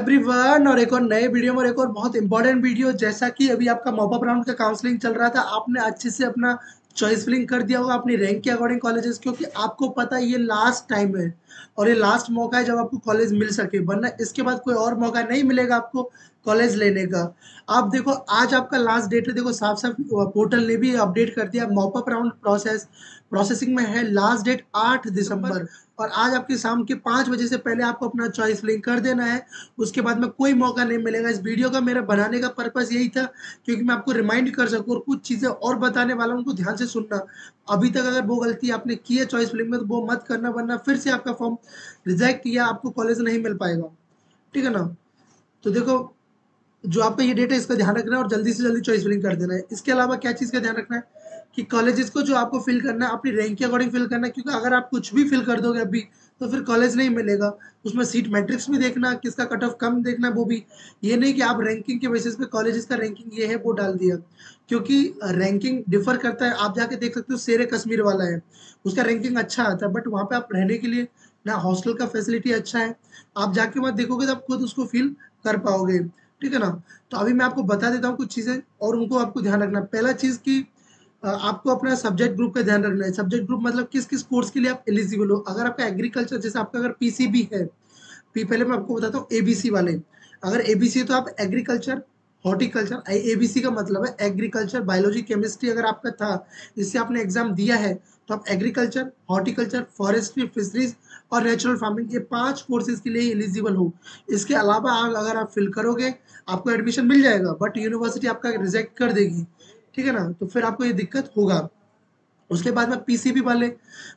Everyone और एक और नए वीडियो में और एक और बहुत इंपॉर्टेंट वीडियो जैसा कि अभी आपका मॉपअप राउंड का काउंसलिंग चल रहा था, आपने अच्छे से अपना चॉइस फिलिंग कर दिया होगा, अपनी रैंक के अकॉर्डिंग कॉलेजेस क्योंकि आपको पता है ये लास्ट टाइम है, और ये लास्ट मौका है जब आपको कॉलेज मिल सके, वरना इसके बाद कोई और मौका नहीं मिलेगा आपको कॉलेज लेने का। आप देखो, आज आपका लास्ट डेट है, देखो साफ़ साफ़ पोर्टल ने भी अपडेट कर दिया मॉपअप राउंड प्रोसेस प्रोसेसिंग में है लास्ट डेट आठ दिसंबर। और आज आपके शाम के पाँच बजे से पहले आपको अपना चॉइस लिंक कर देना है। उसके बाद में कोई मौका नहीं मिलेगा। इस वीडियो का मेरा बनाने का पर्पज़ यही था, क्योंकि मैं आपको रिमाइंड कर सकूँ और कुछ चीज़ें और बताने वाला हूँ उनको ध्यान से सुनना। अभी तक अगर वो गलती आपने की है चॉइस फिलिंग में तो वो मत करना, वरना फिर से आपका फॉर्म रिजेक्ट किया आपको कॉलेज नहीं मिल पाएगा। ठीक है ना? तो देखो, जो आपका ये डेट है, इसका ध्यान रखना है और जल्दी से जल्दी चॉइस फिलिंग कर देना है। इसके अलावा क्या चीज़ का ध्यान रखना है? कि कॉलेजेस को जो आपको फिल करना है, अपनी रैंक के अकॉर्डिंग फिल करना है, क्योंकि अगर आप कुछ भी फिल कर दोगे अभी तो फिर कॉलेज नहीं मिलेगा। उसमें सीट मैट्रिक्स भी देखना, किसका कट ऑफ़ कम देखना वो भी। ये नहीं कि आप रैंकिंग के बेसिस पे कॉलेजेस का रैंकिंग ये है, वो डाल दिया। क्योंकि रैंकिंग डिफर करता है, आप जाके देख सकते हो, शेर कश्मीर वाला है। उसका रैंकिंग अच्छा आता है बट वहाँ पे आप रहने के लिए ना हॉस्टल का फैसिलिटी अच्छा है। आप जाके वहाँ देखोगे तो आप खुद उसको फील कर पाओगे। ठीक है ना? तो अभी मैं आपको बता देता हूँ कुछ चीज़ें, और उनको आपको ध्यान रखना पहला चीज़ की आपको अपना सब्जेक्ट ग्रुप का ध्यान रखना है। सब्जेक्ट ग्रुप मतलब किस किस कोर्स के लिए आप एलिजिबल हो? अगर आपका एग्रीकल्चर जैसे आपका अगर पीसीबी है पी पहले मैं आपको बताता हूँ एबीसी वाले। अगर एबीसी तो आप एग्रीकल्चर हॉर्टिकल्चर एबीसी का मतलब है एग्रीकल्चर बायोलॉजी केमिस्ट्री अगर आपका था, जिससे आपने एग्ज़ाम दिया है तो आप एग्रीकल्चर हॉर्टिकल्चर फॉरेस्ट्री फिशरीज और नेचुरल फ़ार्मिंग ये पाँच कोर्सेज के लिए एलिजिबल हो। इसके अलावा अगर आप फिल करोगे, आपको एडमिशन मिल जाएगा बट यूनिवर्सिटी आपका रिजेक्ट कर देगी। ठीक है ना? तो फिर आपको ये दिक्कत होगा। उसके बाद में पीसीबी वाले,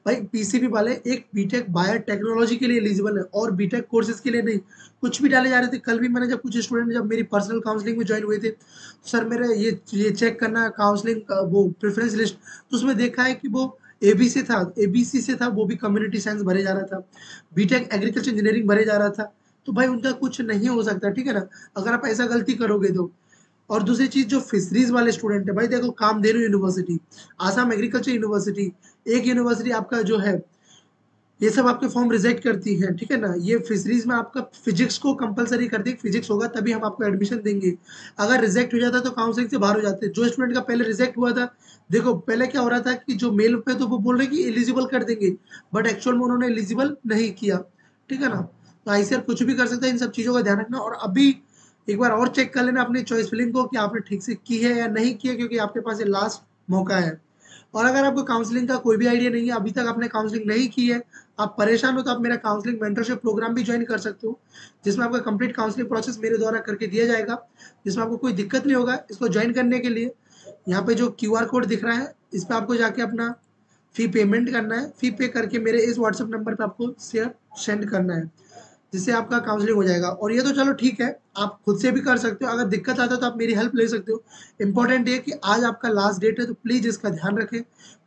भाई पीसीबी वाले एक बीटेक बायो टेक्नोलॉजी के लिए एलिजिबल है और बीटेक कोर्सेज के लिए नहीं। कुछ भी डाले जा रहे थे। कल भी मैंने जब कुछ स्टूडेंट जब मेरी पर्सनल काउंसलिंग में ज्वाइन हुए थे तो सर मेरे ये ये चेक करना काउंसलिंग वो प्रेफरेंस लिस्ट तो उसमें देखा है कि वो ए बी से था। ए बी सी से था, वो भी कम्युनिटी साइंस भरे जा रहा था। बीटेक एग्रीकल्चर इंजीनियरिंग भरे जा रहा था। तो भाई उनका कुछ नहीं हो सकता, ठीक है ना? अगर आप ऐसा गलती करोगे तो। और दूसरी चीज़ जो फिशरीज वाले स्टूडेंट है, भाई देखो काम दे रही यूनिवर्सिटी, आसाम एग्रीकल्चर यूनिवर्सिटी, एक यूनिवर्सिटी आपका जो है, ये सब आपके फॉर्म रिजेक्ट करती है, ठीक है ना? ये फिशरीज में आपका फिजिक्स को कंपलसरी कर दी, फिजिक्स होगा तभी हम आपको एडमिशन देंगे। अगर रिजेक्ट हो जाता तो काउंसलिंग से बाहर हो जाते। जो स्टूडेंट का पहले रिजेक्ट हुआ था, देखो, पहले क्या हो रहा था कि जो मेल पे तो वो बोल रहे कि एलिजिबल कर देंगे, बट एक्चुअल में उन्होंने एलिजिबल नहीं किया, ठीक है ना? तो आईसीआर कुछ भी कर सकता है, इन सब चीज़ों का ध्यान रखना, और अभी एक बार और चेक कर लेना अपनी चॉइस फिलिंग को कि आपने ठीक से की है या नहीं की है, क्योंकि आपके पास ये लास्ट मौका है। और अगर आपको काउंसलिंग का कोई भी आइडिया नहीं है, अभी तक आपने काउंसलिंग नहीं की है, आप परेशान हो तो आप मेरा काउंसलिंग मेंटरशिप प्रोग्राम भी ज्वाइन कर सकते हो, जिसमें आपका कंप्लीट काउंसलिंग प्रोसेस मेरे द्वारा करके दिया जाएगा, जिसमें आपको कोई दिक्कत नहीं होगा इसको ज्वाइन करने के लिए। यहाँ पे जो क्यूआर कोड दिख रहा है, इस पर आपको जाके अपना फ़ी पेमेंट करना है। फ़ी पे करके मेरे इस व्हाट्सएप नंबर पर आपको शेयर सेंड करना है। जिससे आपका काउंसलिंग हो जाएगा। और ये तो चलो ठीक है, आप खुद से भी कर सकते हो। अगर दिक्कत आता है तो आप मेरी हेल्प ले सकते हो। इंपॉर्टेंट ये कि आज आपका लास्ट डेट है तो प्लीज़ इसका ध्यान रखें।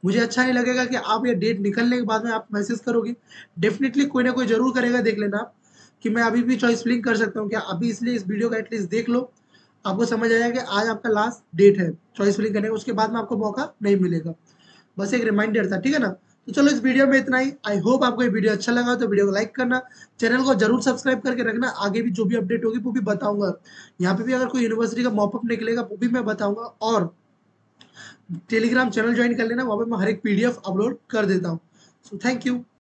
मुझे अच्छा नहीं लगेगा कि आप ये डेट निकलने के बाद में आप मैसेज करोगे। डेफिनेटली कोई ना कोई ज़रूर करेगा, देख लेना आप, कि मैं अभी भी चॉइस फिलिंग कर सकता हूँ क्या अभी इसलिए इस वीडियो का एटलीस्ट देख लो। आपको समझ आएगा कि आज आपका लास्ट डेट है चॉइस फिलिंग करने का, उसके बाद में आपको मौका नहीं मिलेगा। बस एक रिमाइंडर था, ठीक है ना? तो चलो इस वीडियो में इतना ही। आई होप आपको ये वीडियो अच्छा लगा तो वीडियो को लाइक करना। चैनल को ज़रूर सब्सक्राइब करके रखना। आगे भी जो भी अपडेट होगी, वो भी बताऊँगा। यहाँ पे भी अगर कोई यूनिवर्सिटी का मॉपअप निकलेगा, वो भी मैं बताऊँगा। और टेलीग्राम चैनल ज्वाइन कर लेना, वहाँ पर मैं हर एक पीडीएफ अपलोड कर देता हूँ। So thank you